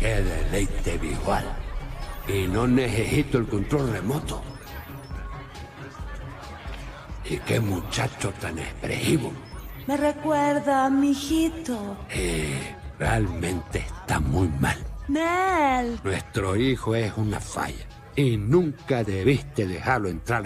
de deleite visual. Y no necesito el control remoto. Y qué muchacho tan expresivo. Me recuerda a mi hijito. Eh, realmente está muy mal. Nel. Nuestro hijo es una falla. Y nunca debiste dejarlo entrar